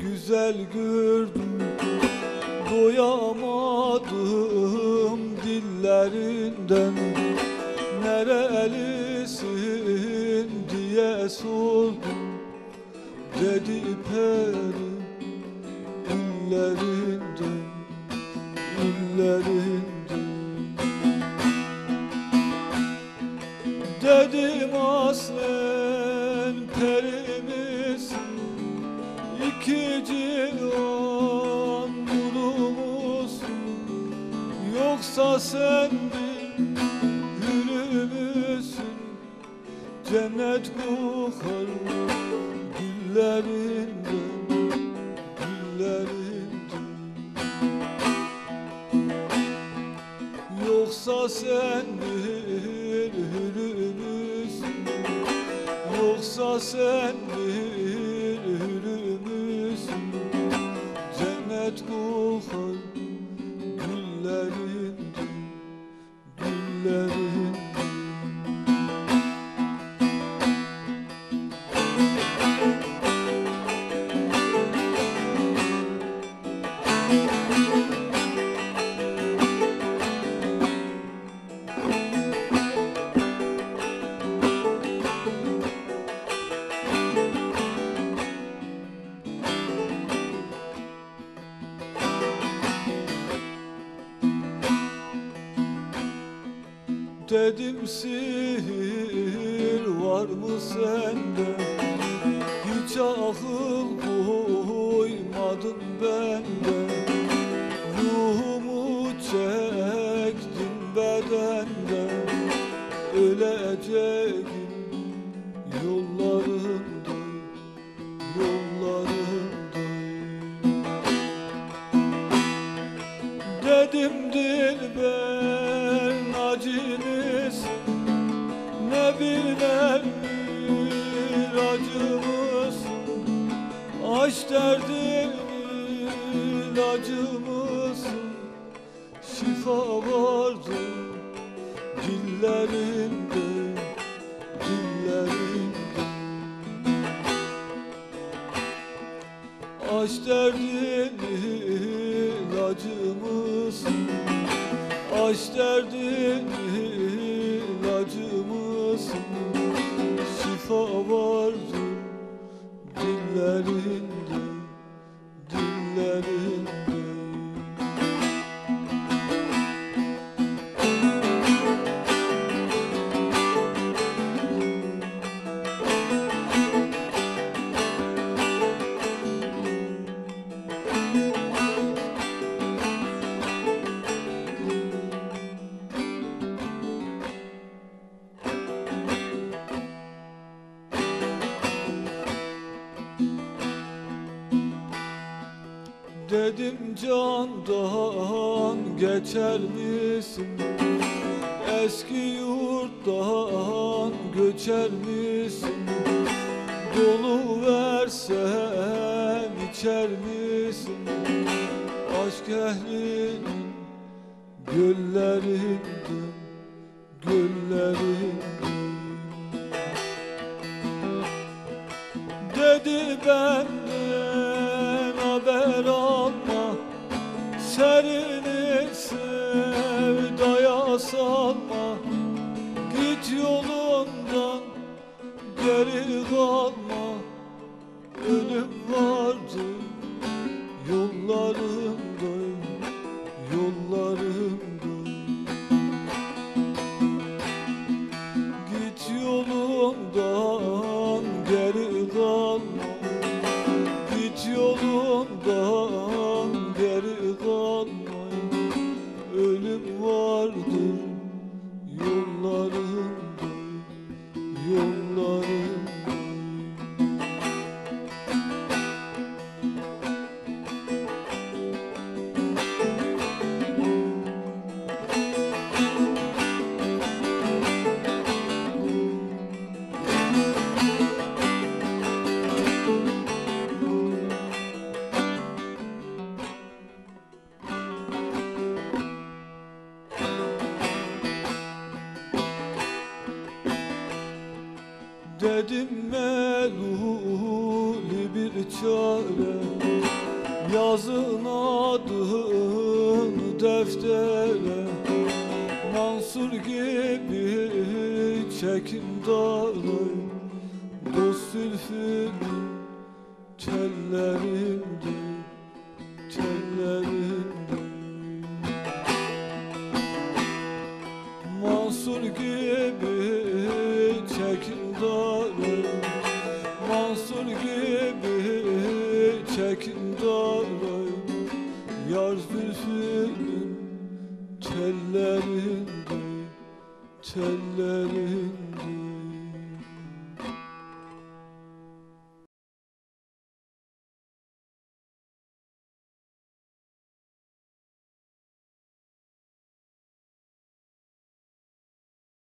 güzel gördüm. Doyamadım dillerinden. Nerelisin diye sordum. Dedi peri illerinden illerinden Dedim aslen iki cihan bulumuz. Yoksa sen bir hürümüzsün Cennet kokar güllerinden güllerinden Yoksa sen bir hürümüzsün Yoksa sen bir Dedim sihir var mı sende? Hiç akıl koymadın bende. Ruhumu çektin bedenden Öleceğim yollarında Yollarında Şifa vardı dillerinde Dillerinde. Aç derdin ilacımız Aç derdin ilacımız Şifa dillerinde Dillerinde Dedim candan geçer misin? Eski yurttan göçer misin? Dolu versem içer misin? Aşk ehlinin göllerinden, göllerinden Dedi benden Serini sevdaya salma. Git yolundan geri kalma. Ölüm vardı Dedim meluli bir çare Yazın adını deftere. Mansur gibi çekim dağlar Dost zülfünün tellerinde Tellerinde çekim dağlar Yar zülfünün tellerinde Tellerinde